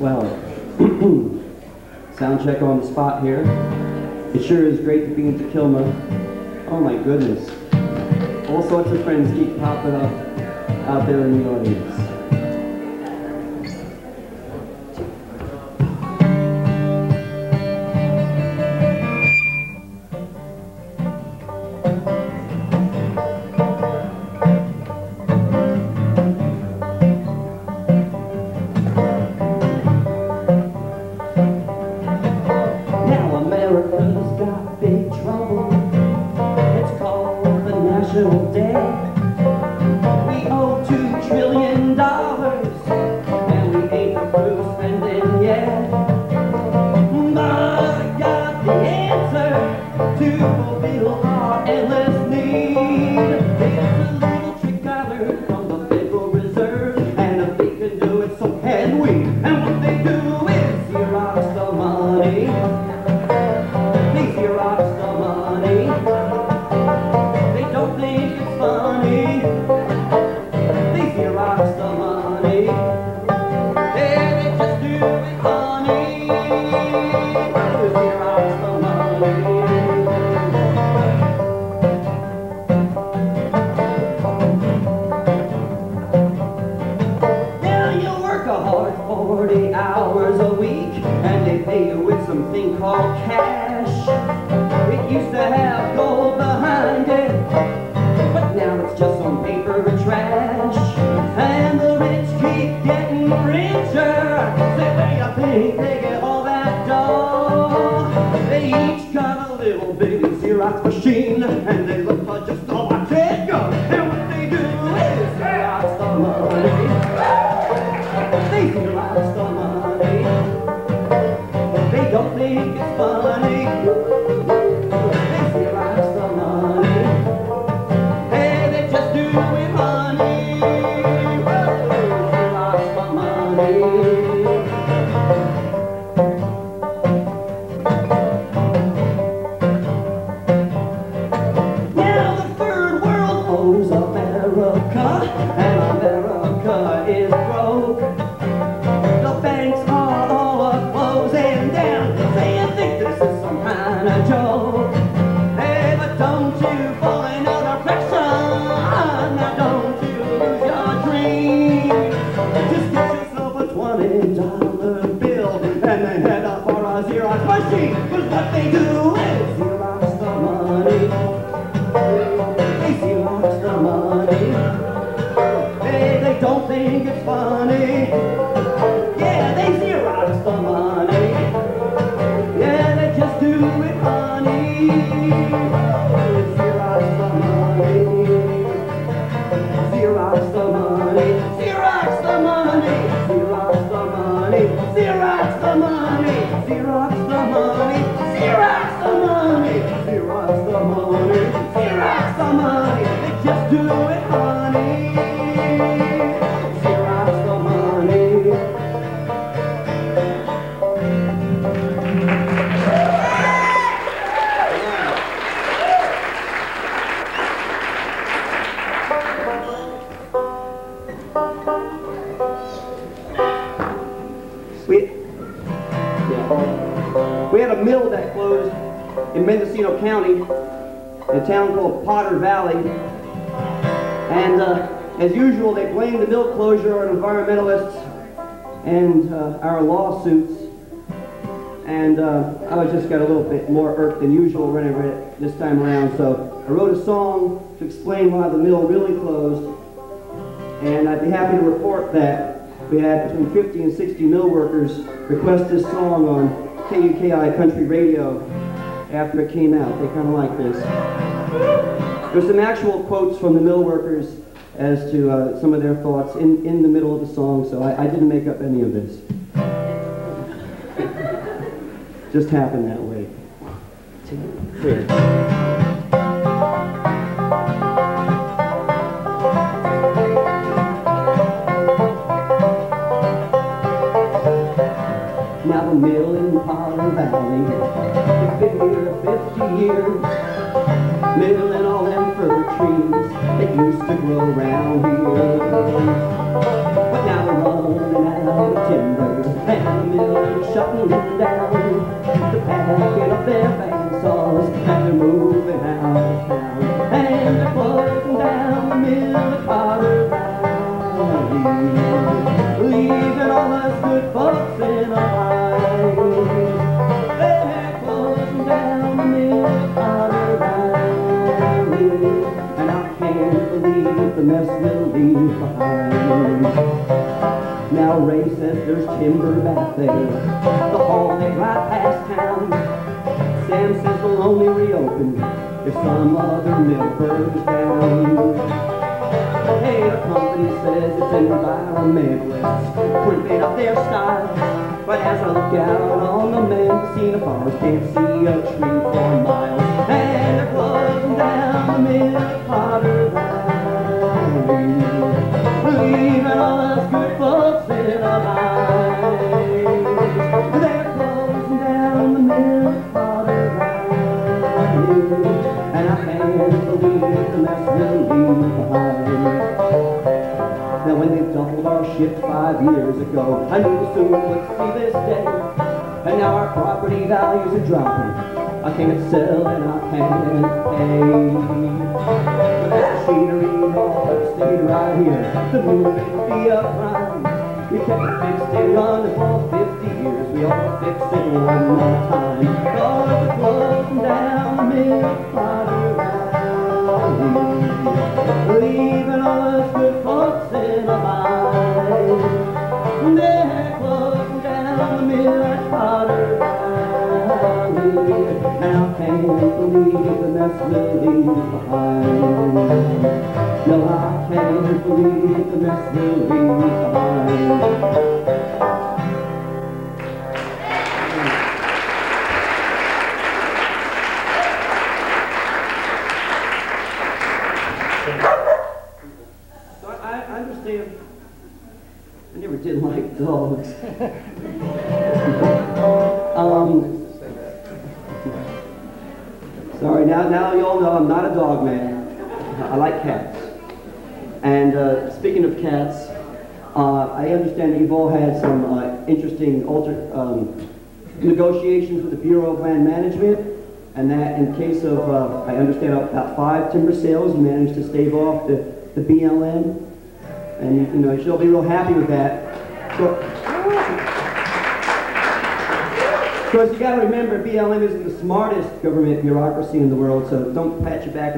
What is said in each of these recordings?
Well, sound check on the spot here. It sure is great to be in Takilma. Oh my goodness. All sorts of friends keep popping up out there in the audience. money. They don't think it's fun. Town called Potter Valley. And uh, as usual, they blamed the mill closure on environmentalists and uh, our lawsuits. And uh, I was just got a little bit more irked than usual when I read it this time around. So I wrote a song to explain why the mill really closed. And I'd be happy to report that we had between 50 and 60 mill workers request this song on KUKI Country Radio after it came out. They kind of like this. There's some actual quotes from the mill workers as to uh, some of their thoughts in, in the middle of the song, so I, I didn't make up any of this. Just happened that way. Here. Now the mill in Potter Valley, it's been here 50 years, Mill and all them fir trees that used to grow round here. But now we're running out of timber, and the mill is shutting down. They're packing up their bags. Now Ray says there's timber back there, the hall they right past town. Sam says they'll only reopen if some other mill burns down. Hey, the company says it's environmentalists printing up their style. But as I look out on the Mendocino farmers, can't see a tree for miles. And they're closing down the mill five years ago, I knew soon would see this day. And now our property values are dropping. I can't sell and I can't pay. That machinery all stayed right here. The be a crime. We kept it fixed and running for 50 years. We to fix it one more time. Cause we're closing down the mill Potter Valley, leaving all us good folks in a bind. They're closing down the mill at Potter Valley, and I can't believe the mess we'll leave behind. No, I believe the mess understand. I never did like dogs. um, sorry, now now you all know I'm not a dog man. I like cats. And uh, speaking of cats, uh, I understand that you've all had some uh, interesting alter, um, negotiations with the Bureau of Land Management, and that in case of, uh, I understand about five timber sales, you managed to stave off the, the BLM, and you, know, all be real happy with that. So, course, you got to remember, BLM isn't the smartest government bureaucracy in the world, so don't pat your back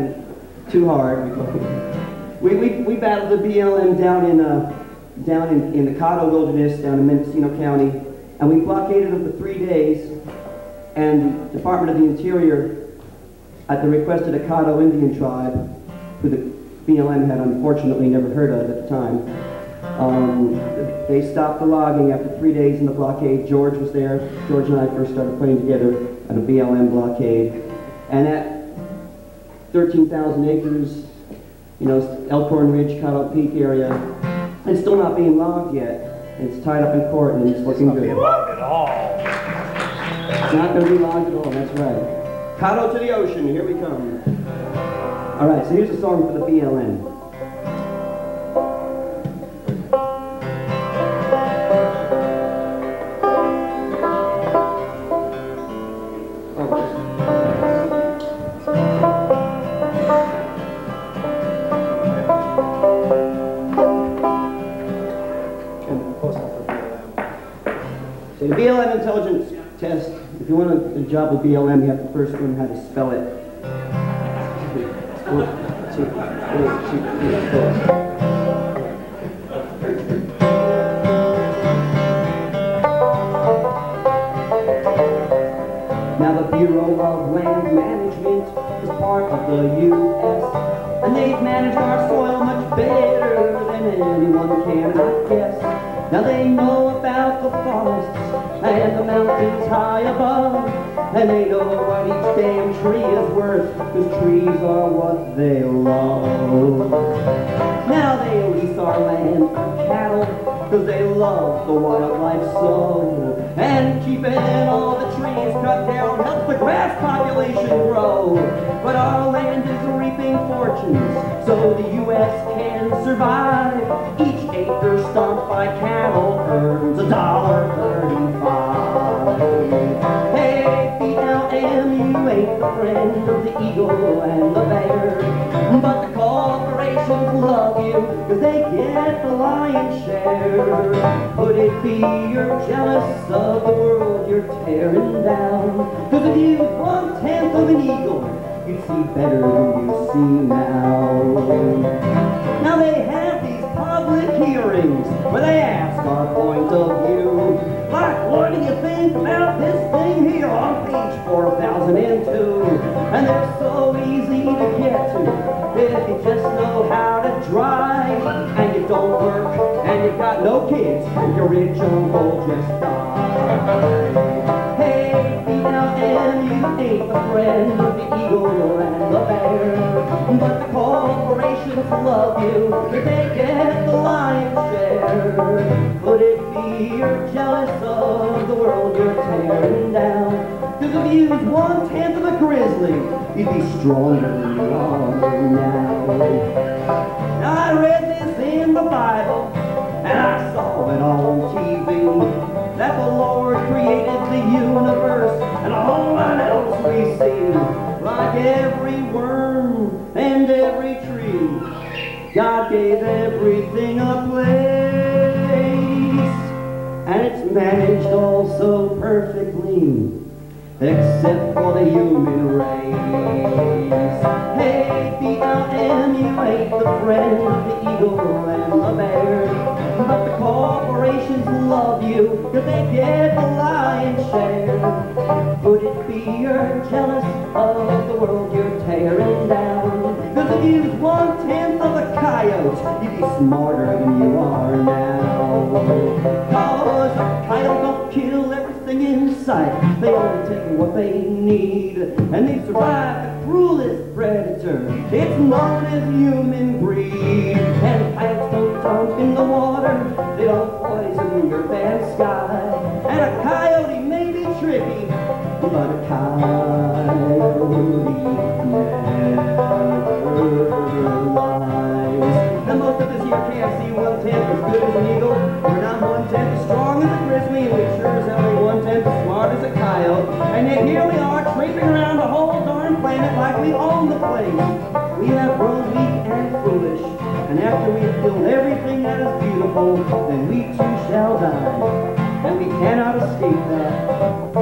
too hard. We, we, we battled the BLM down in, uh, down in, in the Cahto Wilderness, down in Mendocino County, and we blockaded them for three days, and the Department of the Interior, at the request of the Cahto Indian tribe, who the BLM had unfortunately never heard of at the time, um, they stopped the logging after three days in the blockade. George was there. George and I first started playing together at a BLM blockade. And at 13,000 acres, you know, Elkhorn Ridge, Cahto Peak area, it's still not being logged yet. It's tied up in court and it's looking Not good. being logged at all. It's not going to be logged at all, that's right. Cahto to the ocean, here we come. All right, so here's a song for the BLM. If you want a, a job with BLM, you have to first learn how to spell it. Now the Bureau of Land Management is part of the U.S. And they've managed our soil much better than anyone can, I guess. Now they know about the forests and the mountains high above. And they know what each damn tree is worth, cause trees are what they love. Now they lease our land for cattle, cause they love the wildlife so. And keeping all the trees cut down helps the grass population grow. But our land is reaping fortunes, so the U.S. survive. Each acre stomped by cattle earns a dollar thirty-five. Hey, BLM, you ain't the friend of the eagle and the bear. But the corporations love you, cause they get the lion's share. Could it be you're jealous of the world you're tearing down? Cause if you one tenth of an eagle, you'd see better than you see now. Now they have these public hearings where they ask our point of view. Like, what do you think about this thing here on page 4002? And they're so easy to get to if you just know how to drive and you don't work and you've got no kids and your rich uncle just died. Hey, you ain't a friend of the eagle and the bear, but the corporations love you, they get the lion's share. Could it be you're jealous of the world you're tearing down? Cause if you was one tenth of a grizzly, you'd be stronger than you are now. Now I read this in the Bible, and I saw it on TV, that the Lord created the universe and all that else we see. Like every worm and every tree, God gave everything a place, and it's managed all so perfectly except for the human race. Hey, ain't the friend of the eagle and the bear, the love you cause they get the lion's share. Could it be you're jealous of the world you're tearing down? Cause if you was one tenth of a coyote, you'd be smarter than you are now. Cause a coyote don't kill everything in sight. They only take what they need. And they survive the cruelest predator. It's known as human greed. And coyotes don't dump in the water. They don't sky. And a coyote may be tricky, but a coyote never lies. And most of us here can't see one tenth as good as an eagle. We're not one tenth as strong as a grizzly, and we sure as hell ain't one tenth as smart as a coyote. And yet here we are, creeping around the whole darn planet like we own the place. We have grown weak and foolish, and after we've killed everything that is beautiful, then we too shall die. Cannot escape that,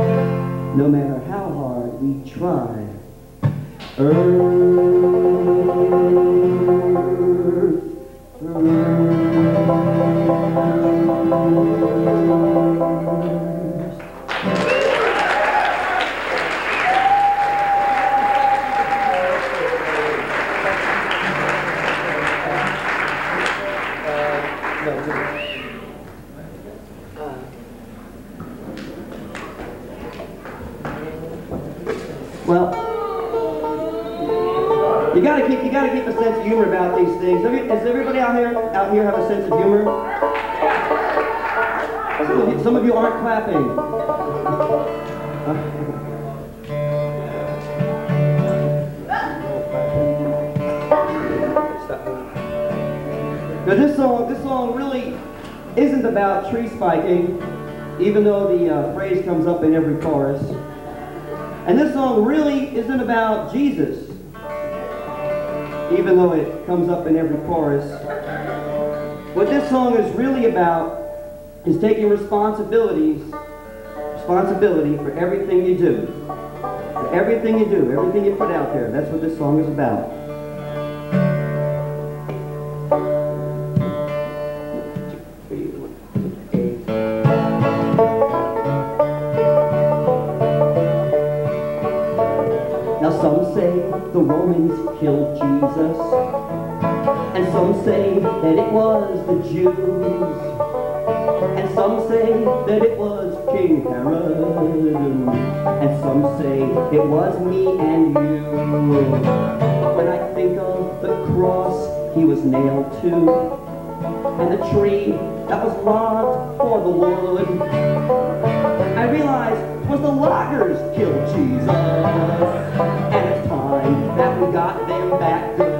no matter how hard we try. Earth, Well, you gotta keep you gotta keep a sense of humor about these things. Does everybody out here out here have a sense of humor? Some of you, aren't clapping. Now this song, this song really isn't about tree spiking, even though the uh, phrase comes up in every chorus. And this song really isn't about Jesus, even though it comes up in every chorus. What this song is really about is taking responsibilities, responsibility for everything you do. For everything you do, everything you put out there. That's what this song is about. That it was the Jews, and some say that it was King Herod, and some say it was me and you. When I think of the cross he was nailed to, and the tree that was logged for the wood, I realized it was the loggers killed Jesus. And it's time that we got them back good.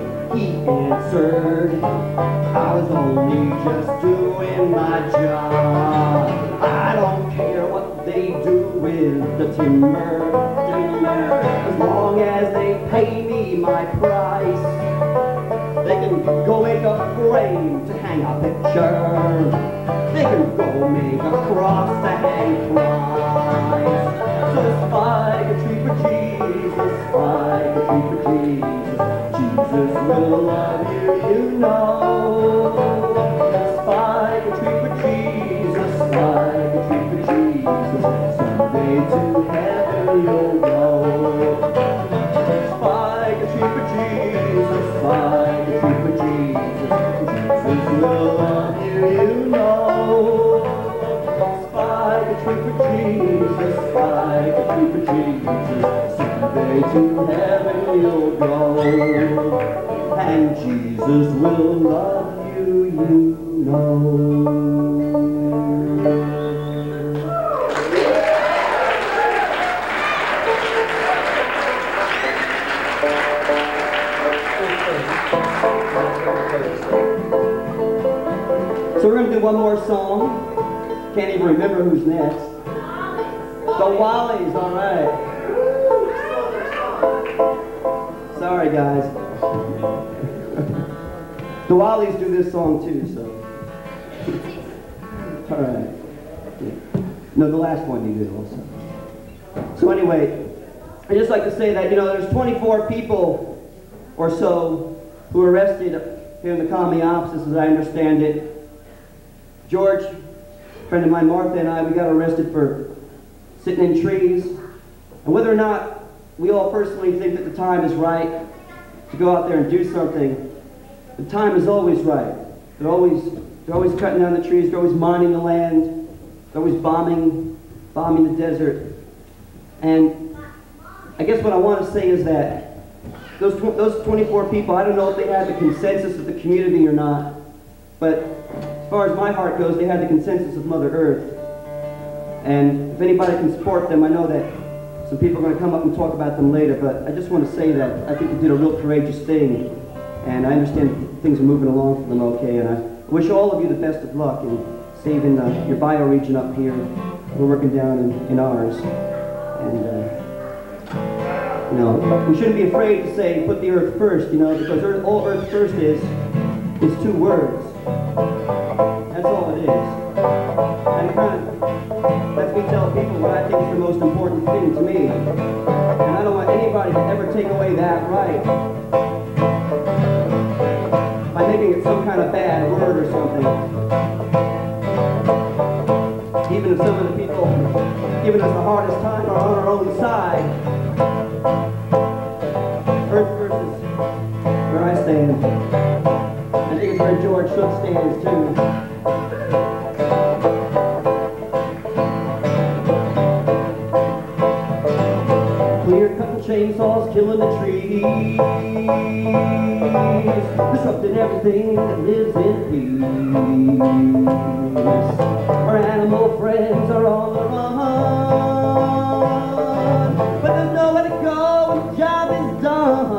he answered, I was only just doing my job. I don't care what they do with the timber, timber, as long as they pay me my price. They can go make a frame to hang a picture. They can go make a cross to hang Christ. So spike a tree for Jesus, spike a tree for Jesus. Jesus will love you, you know. Spike a tree for Jesus, spike a tree for Jesus. Someday to heaven you'll go. Spike a tree for Jesus, spike a tree for Jesus. Jesus will love you, you know. Spike a tree for Jesus, spike a tree for Jesus. Someday to heaven you'll go. And Jesus will love you, you know. So we're gonna do one more song. Can't even remember who's next. The Wallies do this song too, so. All right. No, the last one you did also. So anyway, I just like to say that you know there's 24 people or so who were arrested here in the commie offices, as I understand it. George, friend of mine, Martha, and I, we got arrested for sitting in trees. And whether or not we all personally think that the time is right to go out there and do something, the time is always right. They're always, they're always cutting down the trees, they're always mining the land, they're always bombing, bombing the desert. And I guess what I want to say is that those, tw- those 24 people, I don't know if they had the consensus of the community or not, but as far as my heart goes, they had the consensus of Mother Earth. And if anybody can support them, I know that some people are going to come up and talk about them later, but I just want to say that I think you did a real courageous thing. And I understand things are moving along for them okay, and I wish all of you the best of luck in saving uh, your bioregion up here. We're working down in, in ours. And, uh, you know, we shouldn't be afraid to say, put the earth first, you know, because earth, all earth first is, is two words. That's all it is. Thing to me. And I don't want anybody to ever take away that right by making it some kind of bad word or something. Even if some of the people giving us the hardest time are on our own side. Earth versus where I stand. I think it's where George Shook stands too. The trees, disrupting everything that lives in peace. Our animal friends are on the run, but there's nowhere to go when the job is done.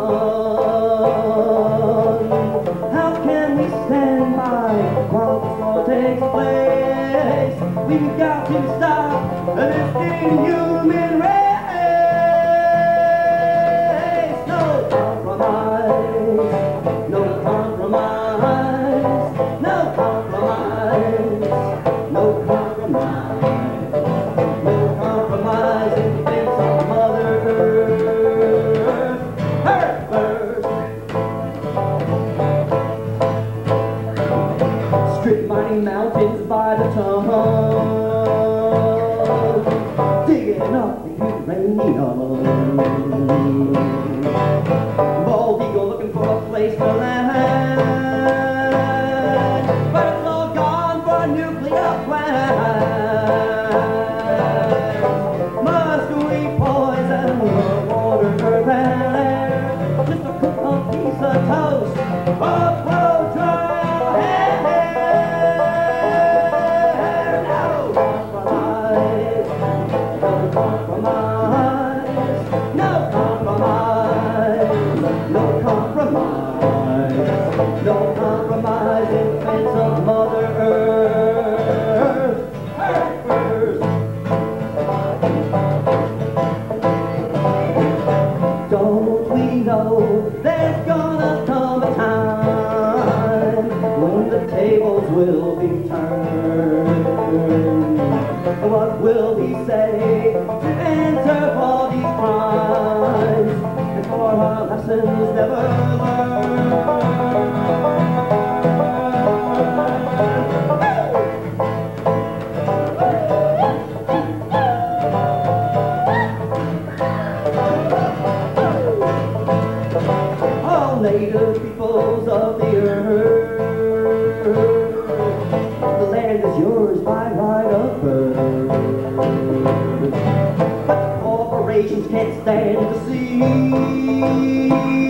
How can we stand by while this all takes place? We've got to stop this inhuman race. It's gonna come a time when the tables will be turned. What will stand the see.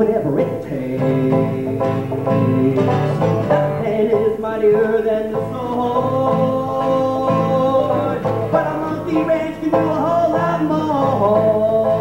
whatever it takes. Nothing is mightier than the sword. But a monkey wrench can do a whole lot more.